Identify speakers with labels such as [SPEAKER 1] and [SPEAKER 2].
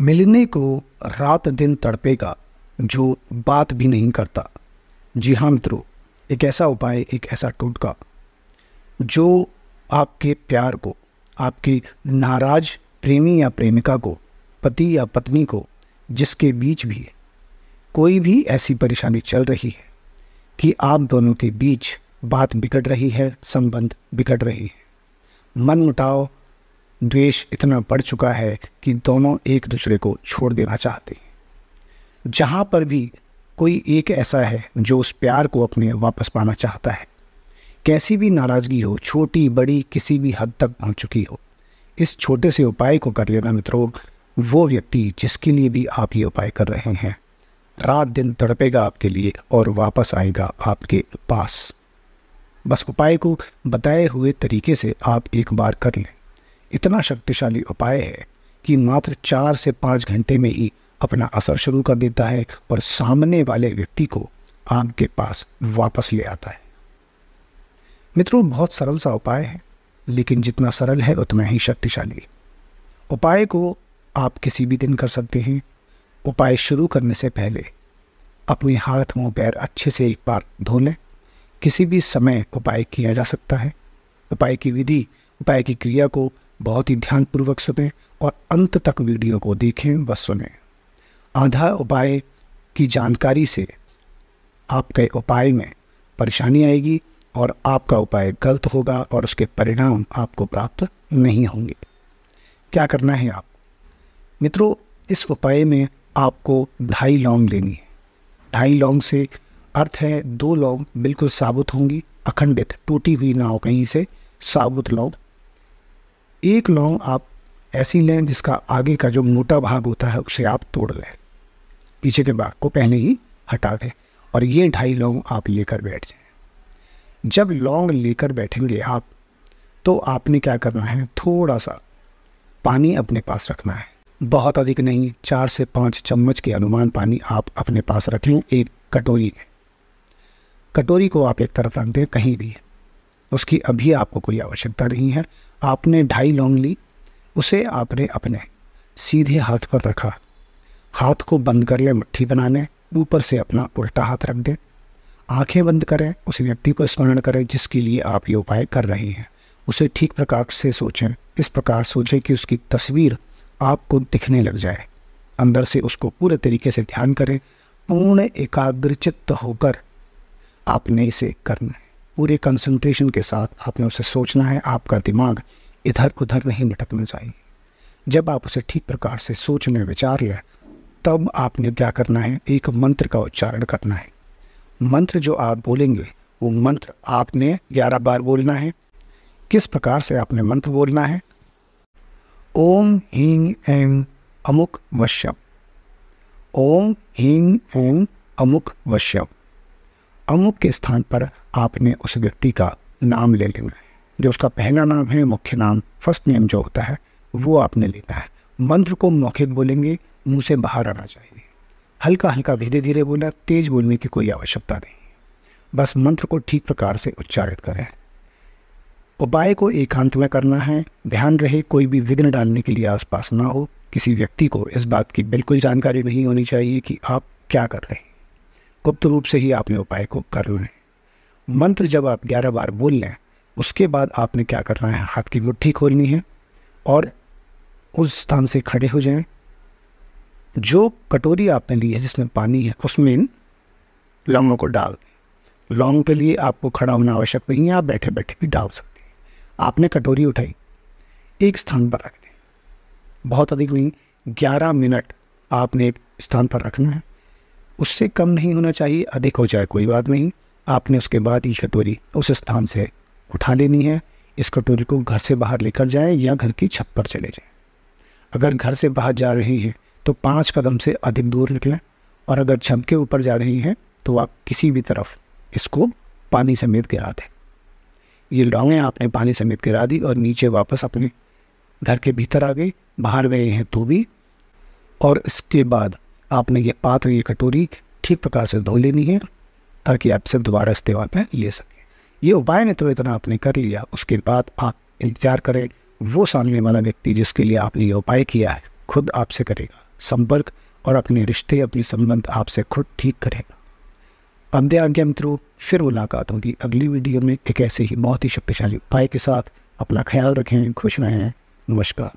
[SPEAKER 1] मिलने को रात दिन तड़पेगा, जो बात भी नहीं करता। जी हाँ मित्रों, एक ऐसा उपाय, एक ऐसा टोटका। जो आपके प्यार को, आपके नाराज़ प्रेमी या प्रेमिका को, पति या पत्नी को, जिसके बीच भी कोई भी ऐसी परेशानी चल रही है कि आप दोनों के बीच बात बिगड़ रही है, संबंध बिगड़ रही है। मन मुटाव द्वेष इतना बढ़ चुका है कि दोनों एक दूसरे को छोड़ देना चाहते हैं। जहाँ पर भी कोई एक ऐसा है जो उस प्यार को अपने वापस पाना चाहता है। कैसी भी नाराज़गी हो, छोटी, बड़ी, किसी भी हद तक पहुँच चुकी हो, इस छोटे से उपाय को कर लेना मित्रों, वो व्यक्ति जिसके लिए भी आप ये उपाय कर रहे हैं। रात दिन तड़पेगा आपके लिए और वापस आएगा आपके पास। बस उपाय को बताए हुए तरीके से आप एक बार कर लें। इतना शक्तिशाली उपाय है कि मात्र चार से पाँच घंटे में ही अपना असर शुरू कर देता है और सामने वाले व्यक्ति को आपके पास वापस ले आता है। मित्रों, बहुत सरल सा उपाय है, लेकिन जितना सरल है, उतना ही शक्तिशाली। उपाय को आप किसी भी दिन कर सकते हैं। उपाय शुरू करने से पहले अपने हाथ, मुँह, पैर अच्छे से एक बार धो लें। किसी भी समय उपाय किया जा सकता है। उपाय की विधि, उपाय की क्रिया को बहुत ही ध्यानपूर्वक सुने और अंत तक वीडियो को देखें व सुने। आधा उपाय की जानकारी से आपके उपाय में परेशानी आएगी और आपका उपाय गलत होगा और उसके परिणाम आपको प्राप्त नहीं होंगे। क्या करना है आप? मित्रों, इस उपाय में आपको ढाई लौंग लेनी है। ढाई लौंग से अर्थ है दो लौंग बिल्कुल साबुत होंगी, अखंडित, टूटी हुई ना हो कहीं से साबुत लौंग। एक लौंग आप ऐसी लें जिसका आगे का जो मोटा भाग होता है, उसे आप तोड़ लें। पीछे के भाग को पहले ही हटा दें और ये ढाई लौंग आप लेकर बैठ जाएँ। जब लौंग लेकर बैठेंगे आप तो आपने क्या करना है? थोड़ा सा पानी अपने पास रखना है। बहुत अधिक नहीं, चार से पाँच चम्मच के अनुमान पानी आप अपने पास रखें एक कटोरी में। कटोरी को आप एक तरफ़ रख दें, कहीं भी। उसकी अभी आपको कोई आवश्यकता नहीं है। आपने ढाई लौंग ली, उसे आपने अपने सीधे हाथ पर रखा। हाथ को बंद कर लें मुट्ठी बनाने, ऊपर से अपना उल्टा हाथ रख दें। आँखें बंद करें, उस व्यक्ति को स्मरण करें जिसके लिए आप ये उपाय कर रहे हैं। उसे ठीक प्रकार से सोचें, इस प्रकार सोचें कि उसकी तस्वीर आपको दिखने लग जाए। अंदर से उसको पूरे तरीके से ध्यान करें, पूर्ण एकाग्रचित्त होकर आपने इसे करना है। पूरे कंसंट्रेशन के साथ आपने उसे सोचना है, आपका दिमाग इधर उधर नहीं भटकना चाहिए। जब आप उसे ठीक प्रकार से सोचने विचार लें तब आपने क्या करना है? एक मंत्र का उच्चारण करना है। मंत्र जो आप बोलेंगे, वो मंत्र आपने ग्यारह बार बोलना है। किस प्रकार से आपने मंत्र बोलना है? ओम हींग एम अमुक वश्यम। ओम हींग एम अमुक वश्यम। अमुक के स्थान पर आपने उस व्यक्ति का नाम ले लेना है जो उसका पहला नाम है, मुख्य नाम फ़र्स्ट नेम जो होता है, वो आपने लेना है। मंत्र को मौखिक बोलेंगे, मुँह से बाहर आना चाहिए। हल्का हल्का धीरे धीरे बोला तेज बोलने की कोई आवश्यकता नहीं। बस मंत्र को ठीक प्रकार से उच्चारित करें। उपाय को एकांत में करना है। ध्यान रहे, कोई भी विघ्न डालने के लिए आसपास ना हो। किसी व्यक्ति को इस बात की बिल्कुल जानकारी नहीं होनी चाहिए कि आप क्या कर रहे हैं। गुप्त रूप से ही आपने उपाय को करना है। मंत्र जब आप ग्यारह बार बोल लें, उसके बाद आपने क्या करना है? हाथ की मुट्ठी खोलनी है और उस स्थान से खड़े हो जाएँ। जो कटोरी आपने ली है, जिसमें पानी है, उसमें इन लौंगों को डाल दें। लौंग के लिए आपको खड़ा होना आवश्यक नहीं है, आप बैठे बैठे भी डाल सकते हैं। आपने कटोरी उठाई, एक स्थान पर रख दें। बहुत अधिक नहीं, ग्यारह मिनट आपने एक स्थान पर रखना है। उससे कम नहीं होना चाहिए, अधिक हो जाए, कोई बात नहीं। आपने उसके बाद ये कटोरी उस स्थान से उठा लेनी है। इस कटोरी को घर से बाहर लेकर जाएँ या घर की छत पर चले जाएँ। अगर घर से बाहर जा रही हैं तो पाँच कदम से अधिक दूर निकलें और अगर छत के ऊपर जा रही हैं तो आप किसी भी तरफ़ इसको पानी समेत गिरा दें। ये लौंगें आपने पानी समेत गिरा दी और नीचे वापस अपने घर के भीतर आ गई, बाहर गए हैं तो भी। और इसके बाद आपने ये पात्र ये कटोरी ठीक प्रकार से धो लेनी है, ताकि आप सिर्फ़ दोबारा इस्तेमाल में ले सकें। ये उपाय ने तो इतना आपने कर लिया, उसके बाद आप इंतज़ार करें, वो सामने वाला व्यक्ति जिसके लिए आपने ये उपाय किया है, खुद आपसे करेगा, संपर्क और अपने रिश्ते, अपने संबंध आपसे खुद ठीक करेगा। ध्यान के मित्रों, फिर मुलाकात होगी अगली वीडियो में। एक ऐसे ही बहुत ही शक्तिशाली उपाय के साथ अपना ख्याल रखें, खुश रहें, नमस्कार।